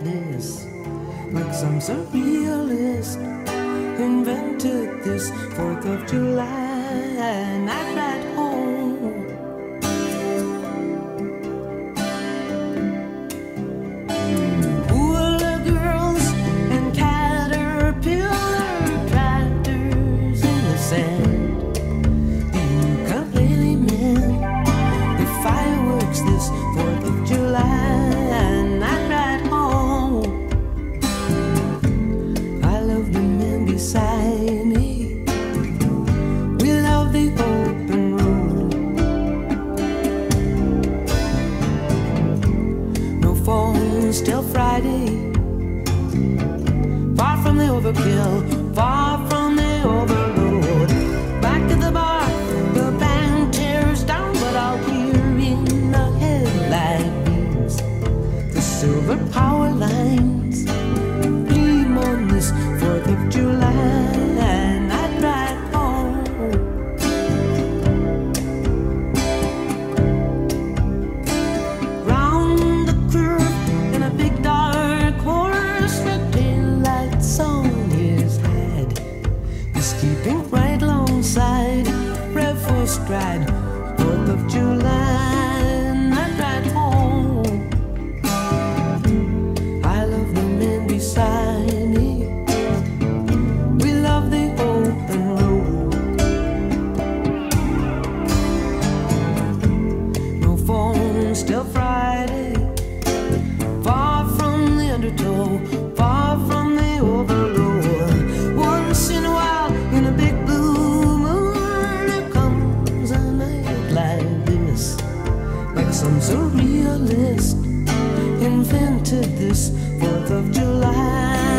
like some surrealist invented this Fourth of July night at home. Phones till Friday. Far from the overkill, far from the overload. Back at the bar, the band tears down, but I'll hear in the headlight beams the silver power lines keeping right alongside, rev for stride, 4th of July night ride home. I love the men beside me. We love the open road. No phone, till Friday. Far from the undertow, far Into this 4th of July.